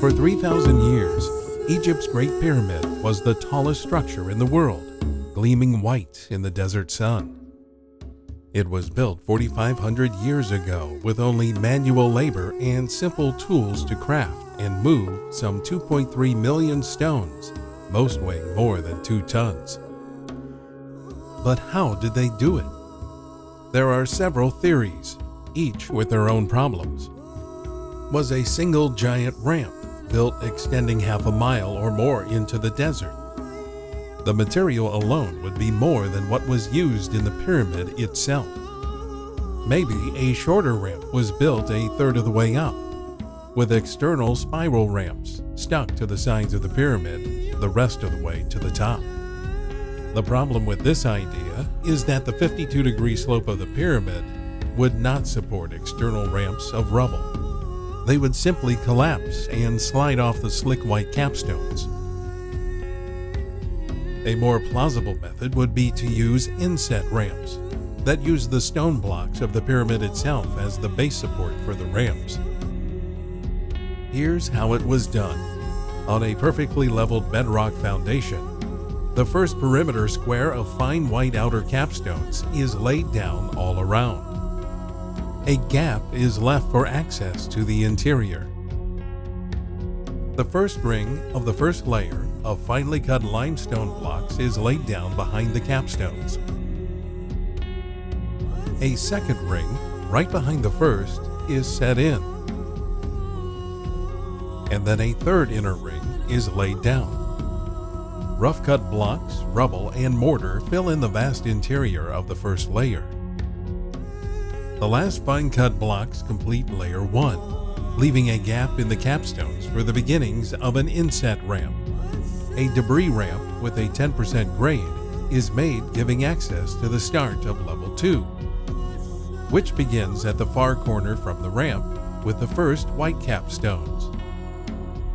For 3,000 years, Egypt's Great Pyramid was the tallest structure in the world, gleaming white in the desert sun. It was built 4,500 years ago with only manual labor and simple tools to craft and move some 2.3 million stones, most weighing more than two tons. But how did they do it? There are several theories, each with their own problems. Was a single giant ramp built extending half a mile or more into the desert? The material alone would be more than what was used in the pyramid itself. Maybe a shorter ramp was built a third of the way up, with external spiral ramps stuck to the sides of the pyramid the rest of the way to the top. The problem with this idea is that the 52 degree slope of the pyramid would not support external ramps of rubble. They would simply collapse and slide off the slick white capstones. A more plausible method would be to use inset ramps that use the stone blocks of the pyramid itself as the base support for the ramps. Here's how it was done. On a perfectly leveled bedrock foundation, the first perimeter square of fine white outer capstones is laid down all around. A gap is left for access to the interior. The first ring of the first layer of finely cut limestone blocks is laid down behind the capstones. A second ring, right behind the first, is set in. And then a third inner ring is laid down. Rough cut blocks, rubble, and mortar fill in the vast interior of the first layer. The last fine cut blocks complete layer 1, leaving a gap in the capstones for the beginnings of an inset ramp. A debris ramp with a 10% grade is made giving access to the start of level 2, which begins at the far corner from the ramp with the first white capstones.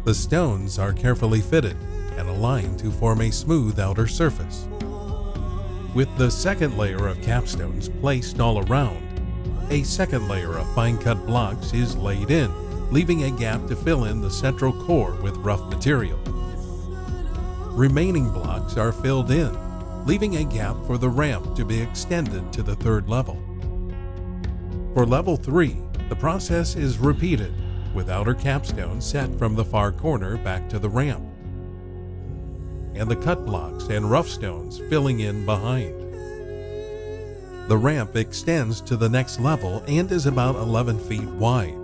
The stones are carefully fitted and aligned to form a smooth outer surface. With the second layer of capstones placed all around, a second layer of fine cut blocks is laid in, leaving a gap to fill in the central core with rough material. Remaining blocks are filled in, leaving a gap for the ramp to be extended to the third level. For level 3, the process is repeated, with outer capstone set from the far corner back to the ramp and the cut blocks and rough stones filling in behind. The ramp extends to the next level and is about 11 feet wide.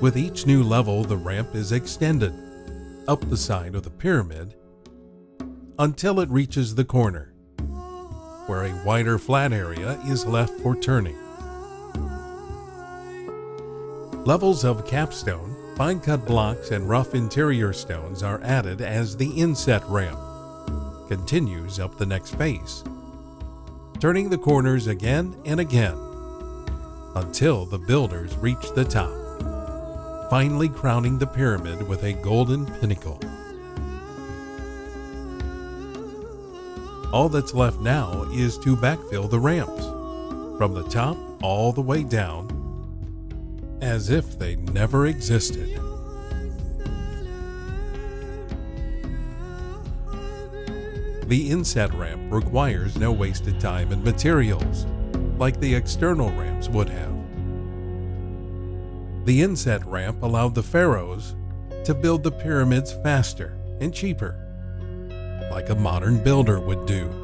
With each new level, the ramp is extended up the side of the pyramid until it reaches the corner, where a wider flat area is left for turning. Levels of capstone Fine cut blocks and rough interior stones are added as the inset ramp continues up the next face, turning the corners again and again until the builders reach the top, finally crowning the pyramid with a golden pinnacle. All that's left now is to backfill the ramps from the top all the way down as if they never existed. The inset ramp requires no wasted time and materials, like the external ramps would have. The inset ramp allowed the pharaohs to build the pyramids faster and cheaper, like a modern builder would do.